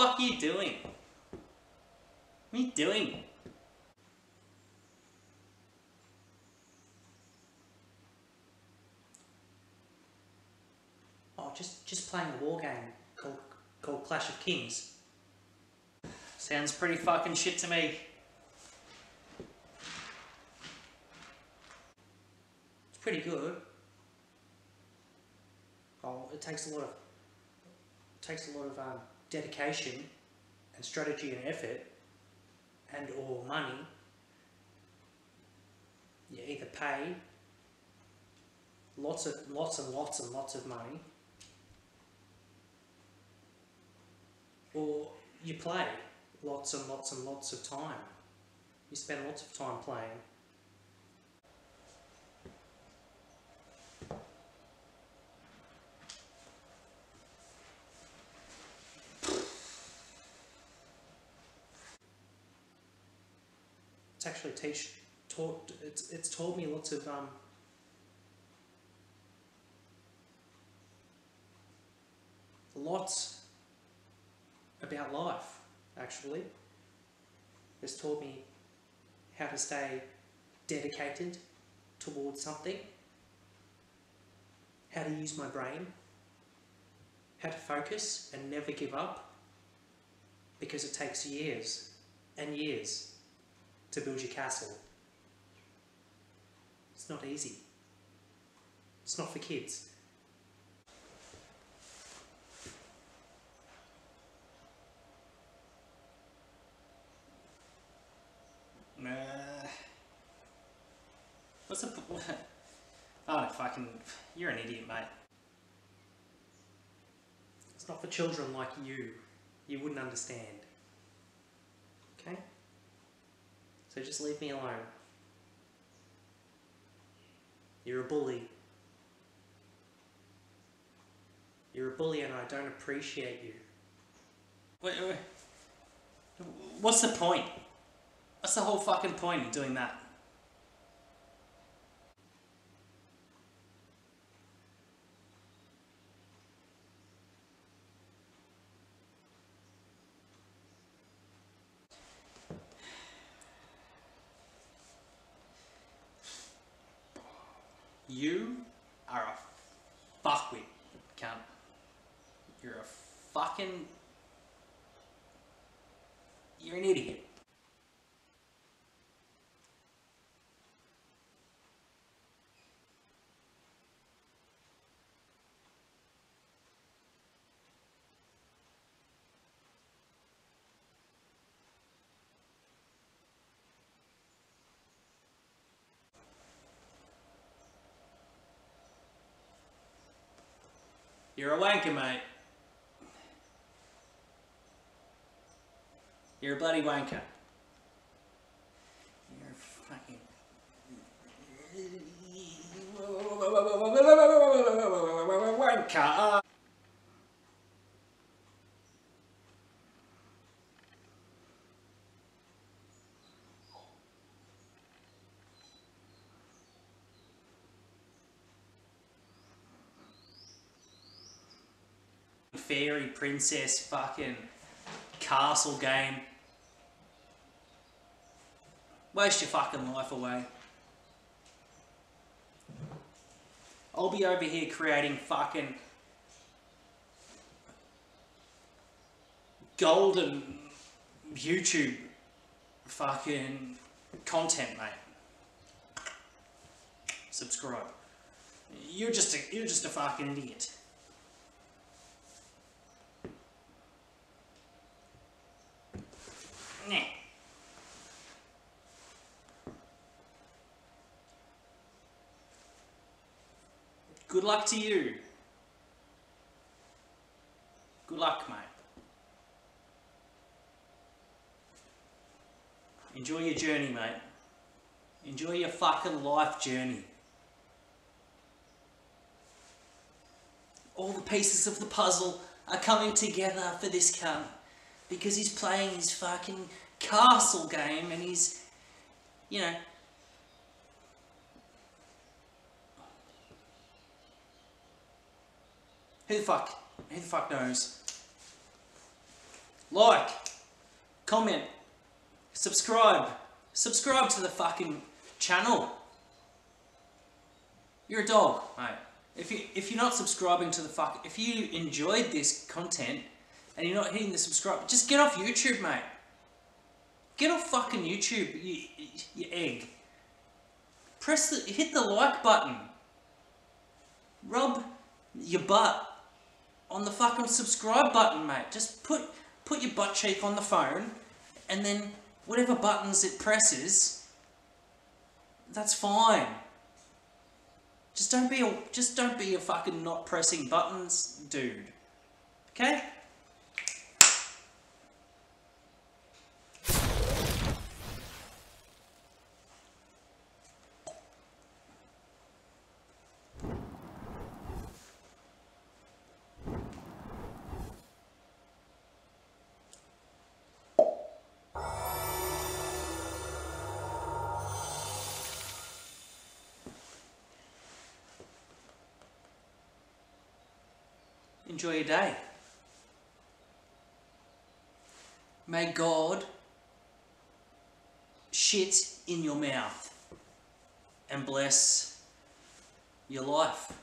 fuck are you doing? What are you doing? Oh, just just playing a war game called called Clash of Kings. Sounds pretty fucking shit to me. It's pretty good. Oh, it takes a lot of it takes a lot of um, dedication and strategy and effort and or money. You either pay lots of lots and lots and lots of money or you play lots and lots and lots of time. You spend lots of time playing. It's actually teach taught it's it's taught me lots of um lots about life actually. It's taught me how to stay dedicated towards something, how to use my brain, how to focus and never give up because it takes years and years to build your castle. It's not easy. It's not for kids. Uh, what's the Oh, fucking, you're an idiot, mate. It's not for children like you. You wouldn't understand. Okay? Just leave me alone. You're a bully. You're a bully and I don't appreciate you. Wait, wait. What's the point? What's the whole fucking point in doing that? You are a fuckwit, cunt. You're a fucking... You're an idiot. You're a wanker, mate. You're a bloody wanker. You're fucking... Wanker. Ah. Fairy princess fucking castle game. Waste your fucking life away. I'll be over here creating fucking golden YouTube fucking content, mate. Subscribe. You're just a you're just a fucking idiot. Good luck to you. Good luck, mate. Enjoy your journey, mate. Enjoy your fucking life journey. All the pieces of the puzzle are coming together for this cunt because he's playing his fucking castle game and he's, you know, who the fuck, who the fuck knows? like, comment, subscribe. Subscribe to the fucking channel. You're a dog, mate. If you if you're not subscribing to the fuck, if you enjoyed this content and you're not hitting the subscribe, just get off YouTube, mate. Get off fucking YouTube, you, you egg. Press the hit the like button. Rub your butt on the fucking subscribe button, mate. Just put put your butt cheek on the phone, and then whatever buttons it presses, that's fine. Just don't be a just don't be a fucking not pressing buttons dude. Okay? Enjoy your day. May God shit in your mouth and bless your life.